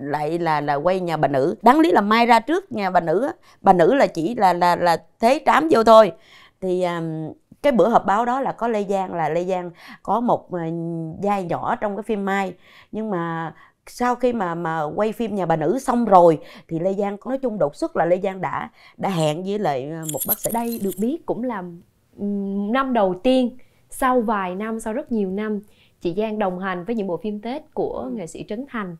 lại là là quay nhà bà nữ. Đáng lý là mai ra trước nhà bà nữ bà nữ là chỉ là là là thế trám vô thôi. Thì um, cái bữa họp báo đó là có lê giang là lê giang có một ờ, vai nhỏ trong cái phim mai. Nhưng mà sau khi mà mà quay phim nhà bà nữ xong rồi thì lê giang nói chung đột xuất là lê giang đã đã hẹn với lại ờ, một bác sĩ đây được biết cũng là năm đầu tiên sau vài năm sau rất nhiều năm chị Giang đồng hành với những bộ phim Tết của nghệ sĩ Trấn Thành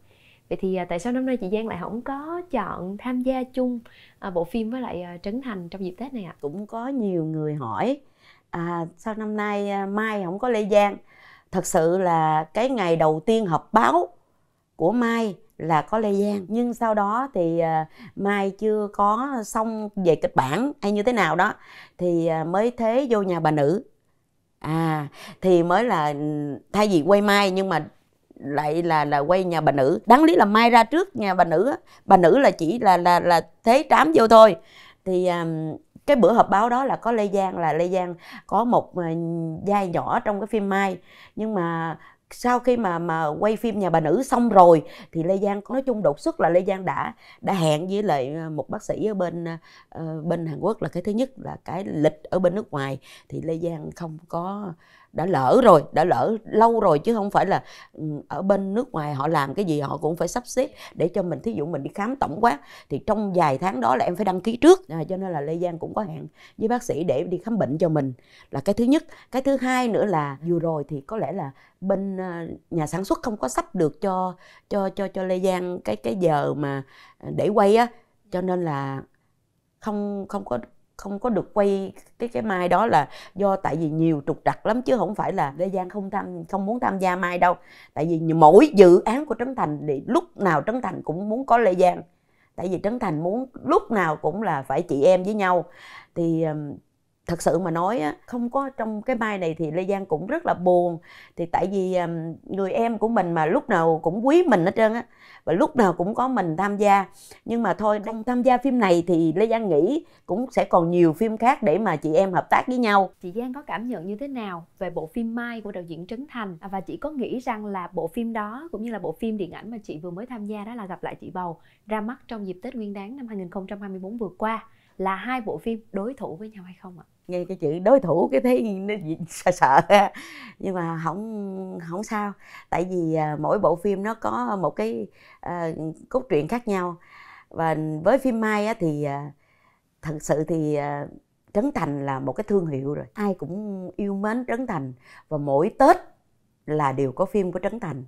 vậy thì à, tại sao năm nay chị Giang lại không có chọn tham gia chung à, bộ phim với lại à, Trấn Thành trong dịp Tết này ạ? À? Cũng có nhiều người hỏi à, sao năm nay Mai không có Lê Giang thật sự là cái ngày đầu tiên họp báo của Mai là có Lê Giang nhưng sau đó thì Mai chưa có xong về kịch bản hay như thế nào đó thì mới thế vô nhà bà nữ à thì mới là thay vì quay mai nhưng mà lại là là quay nhà bà nữ. Đáng lý là mai ra trước nhà bà nữ bà nữ là chỉ là là là thế trám vô thôi. Thì um, cái bữa họp báo đó là có lê giang là lê giang có một ờ, vai nhỏ trong cái phim mai. Nhưng mà sau khi mà mà quay phim nhà bà nữ xong rồi thì lê giang nói chung đột xuất là lê giang đã đã hẹn với lại ờ, một bác sĩ ở bên uh, bên hàn quốc là cái thứ nhất là cái lịch ở bên nước ngoài. Thì lê giang không có đã lỡ rồi đã lỡ lâu rồi chứ không phải là ừ, ở bên nước ngoài họ làm cái gì họ cũng phải sắp xếp để cho mình thí dụ mình đi khám tổng quát thì trong vài tháng đó là em phải đăng ký trước. À, cho nên là lê giang cũng có hẹn với bác sĩ để đi khám bệnh cho mình. Là cái thứ nhất. Cái thứ hai nữa là vừa rồi thì có lẽ là bên à, nhà sản xuất không có sắp được cho cho cho cho lê giang cái cái giờ mà à, để quay á. Cho nên là không không có không có được quay cái cái mai đó là do tại vì nhiều trục trặc lắm, chứ không phải là lê giang không tham, không muốn tham gia mai đâu. Tại vì mỗi dự án của trấn thành thì lúc nào trấn thành cũng muốn có lê giang. Tại vì trấn thành muốn lúc nào cũng là phải chị em với nhau. Thì thật sự mà nói á, không có trong cái mai này thì lê giang cũng rất là buồn. Thì tại vì người em của mình mà lúc nào cũng quý mình hết trơn á và lúc nào cũng có mình tham gia. Nhưng mà thôi không tham gia phim này thì lê giang nghĩ cũng sẽ còn nhiều phim khác để mà chị em hợp tác với nhau. Chị giang có cảm nhận như thế nào về bộ phim mai của đạo diễn trấn thành? À, và chị có nghĩ rằng là bộ phim đó cũng như là bộ phim điện ảnh mà chị vừa mới tham gia đó là gặp lại chị bầu ra mắt trong dịp tết nguyên đáng năm 2024 vừa qua? Là hai bộ phim đối thủ với nhau hay không ạ? Nghe cái chữ đối thủ cái thấy nó sợ sợ nhưng mà không không sao. Tại vì à, mỗi bộ phim nó có một cái uh, cốt truyện khác nhau. Và với phim mai á, thì uh, thật sự thì uh, trấn thành là một cái thương hiệu rồi. Ai cũng yêu mến trấn thành. Và mỗi tết là đều có phim của trấn thành.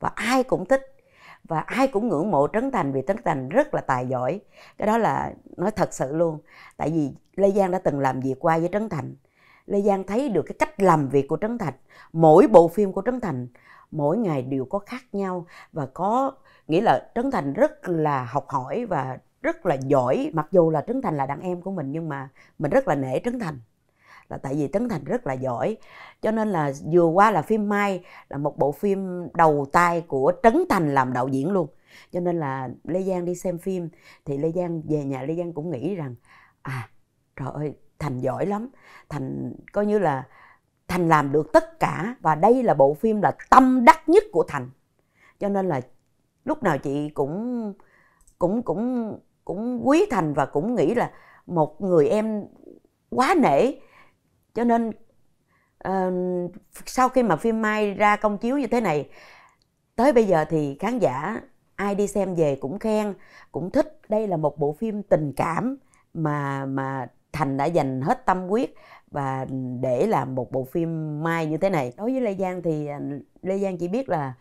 Và ai cũng thích và ai cũng ngưỡng mộ Trấn Thành vì Trấn Thành rất là tài giỏi. Cái đó là nói thật sự luôn. Tại vì Lê Giang đã từng làm việc qua với Trấn Thành. Lê Giang thấy được cái cách làm việc của Trấn Thành. Mỗi bộ phim của Trấn Thành, mỗi ngày đều có khác nhau và có nghĩa là Trấn Thành rất là học hỏi và rất là giỏi, mặc dù là Trấn Thành là đàn em của mình nhưng mà mình rất là nể Trấn Thành là tại vì Trấn Thành rất là giỏi. Cho nên là vừa qua là phim Mai, là một bộ phim đầu tay của Trấn Thành làm đạo diễn luôn. Cho nên là Lê Giang đi xem phim, thì Lê Giang về nhà Lê Giang cũng nghĩ rằng à trời ơi, Thành giỏi lắm. Thành, coi như là Thành làm được tất cả và đây là bộ phim là tâm đắc nhất của Thành. Cho nên là lúc nào chị cũng cũng cũng cũng quý Thành và cũng nghĩ là một người em quá nể cho nên uh, sau khi mà phim mai ra công chiếu như thế này tới bây giờ thì khán giả ai đi xem về cũng khen cũng thích. Đây là một bộ phim tình cảm mà mà thành đã dành hết tâm huyết và để làm một bộ phim mai như thế này. Đối với lê giang thì lê giang chỉ biết là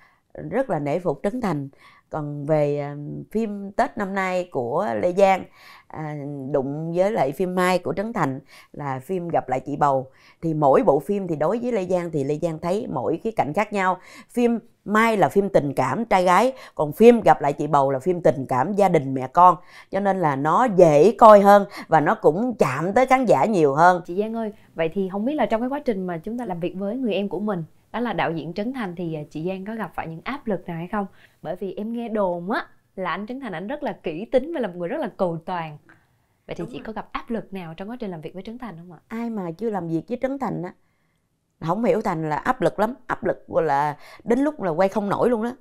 rất là nể phục trấn thành còn về à, phim tết năm nay của lê giang à, đụng với lại phim mai của trấn thành là phim gặp lại chị bầu. Thì mỗi bộ phim thì đối với lê giang thì lê giang thấy mỗi cái cảnh khác nhau. Phim mai là phim tình cảm trai gái còn phim gặp lại chị bầu là phim tình cảm gia đình mẹ con. Cho nên là nó dễ coi hơn và nó cũng chạm tới khán giả nhiều hơn. Chị giang ơi vậy thì không biết là trong cái quá trình mà chúng ta làm việc với người em của mình đó là đạo diễn Trấn Thành thì à, chị Giang có gặp phải những áp lực nào hay không? Bởi vì em nghe đồn á là anh Trấn Thành anh rất là kỹ tính và là một người rất là cầu toàn. Vậy thì Đúng chị rồi. có gặp áp lực nào trong quá trình làm việc với Trấn Thành không ạ? Ai mà chưa làm việc với Trấn Thành á không hiểu Thành là áp lực lắm, áp lực là đến lúc là quay không nổi luôn đó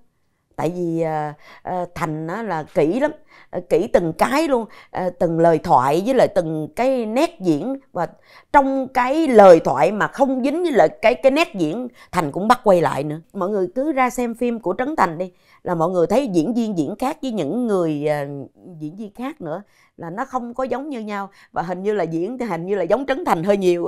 tại vì à, à, thành á, là kỹ lắm à, kỹ từng cái luôn à, từng lời thoại với lại từng cái nét diễn. Và trong cái lời thoại mà không dính với lại cái cái nét diễn thành cũng bắt quay lại nữa. Mọi người cứ ra xem phim của trấn thành đi là mọi người thấy diễn viên diễn khác với những người à, diễn viên khác nữa là nó không có giống như nhau. Và hình như là diễn thì hình như là giống trấn thành hơi nhiều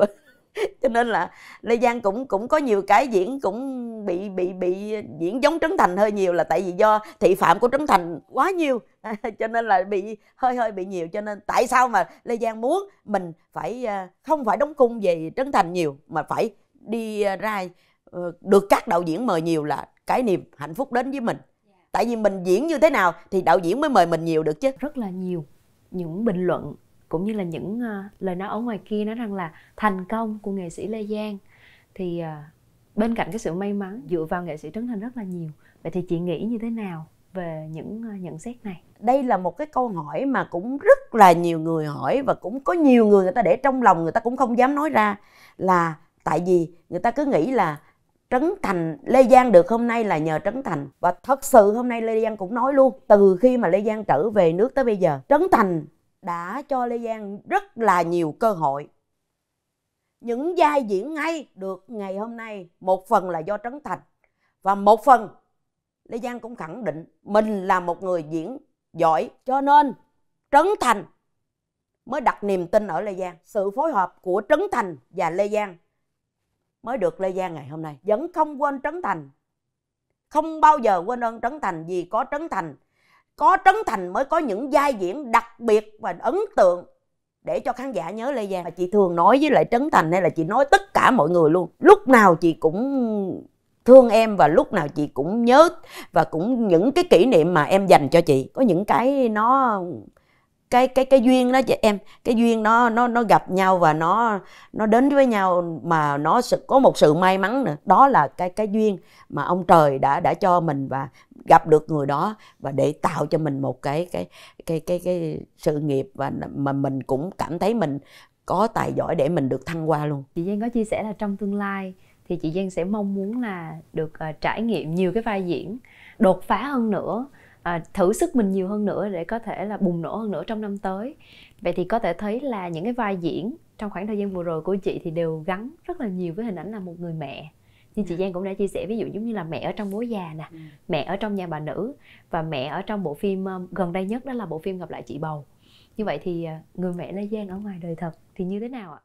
cho nên là lê giang cũng cũng có nhiều cái diễn cũng bị bị bị diễn giống trấn thành hơi nhiều là tại vì do thị phạm của trấn thành quá nhiều. Cho nên là bị hơi hơi bị nhiều. Cho nên tại sao mà lê giang muốn mình phải à, không phải đóng cung về trấn thành nhiều mà phải đi ra ờ, được các đạo diễn mời nhiều là cái niềm hạnh phúc đến với mình. Tại vì mình diễn như thế nào thì đạo diễn mới mời mình nhiều được chứ. Rất là nhiều những bình luận cũng như là những uh, lời nói ở ngoài kia nói rằng là thành công của nghệ sĩ Lê Giang. Thì uh, bên cạnh cái sự may mắn dựa vào nghệ sĩ Trấn Thành rất là nhiều. Vậy thì chị nghĩ như thế nào về những uh, nhận xét này? Đây là một cái câu hỏi mà cũng rất là nhiều người hỏi và cũng có nhiều người người ta để trong lòng người ta cũng không dám nói ra. Là tại vì người ta cứ nghĩ là Trấn Thành, Lê Giang được hôm nay là nhờ Trấn Thành. Và thật sự hôm nay Lê Giang cũng nói luôn Từ khi mà Lê Giang trở về nước tới bây giờ Trấn Thành đã cho Lê Giang rất là nhiều cơ hội. Những vai diễn ngay được ngày hôm nay, một phần là do Trấn Thành và một phần Lê Giang cũng khẳng định mình là một người diễn giỏi, cho nên Trấn Thành mới đặt niềm tin ở Lê Giang. Sự phối hợp của Trấn Thành và Lê Giang mới được Lê Giang ngày hôm nay. Vẫn không quên Trấn Thành. Không bao giờ quên ơn Trấn Thành vì có Trấn Thành có Trấn Thành mới có những vai diễn đặc biệt và ấn tượng để cho khán giả nhớ Lê Giang. Chị thường nói với lại Trấn Thành hay là chị nói tất cả mọi người luôn. Lúc nào chị cũng thương em và lúc nào chị cũng nhớ và cũng những cái kỷ niệm mà em dành cho chị có những cái nó cái cái cái duyên đó chị em. Cái duyên nó nó nó gặp nhau và nó nó đến với nhau mà nó có một sự may mắn nữa. Đó là cái cái duyên mà ông trời đã đã cho mình và gặp được người đó và để tạo cho mình một cái cái cái cái cái sự nghiệp và mà mình cũng cảm thấy mình có tài giỏi để mình được thăng qua luôn. Chị Giang có chia sẻ là trong tương lai thì chị Giang sẽ mong muốn là được uh, trải nghiệm nhiều cái vai diễn đột phá hơn nữa à, thử sức mình nhiều hơn nữa để có thể là bùng nổ hơn nữa trong năm tới vậy thì có thể thấy là những cái vai diễn trong khoảng thời gian vừa rồi của chị thì đều gắn rất là nhiều với hình ảnh là một người mẹ như chị dạ. Giang cũng đã chia sẻ ví dụ giống như là mẹ ở trong bố già nè ừ. mẹ ở trong nhà bà nữ và mẹ ở trong bộ phim um, gần đây nhất đó là bộ phim gặp lại chị bầu như vậy thì à, người mẹ Lê Giang ở ngoài đời thật thì như thế nào ạ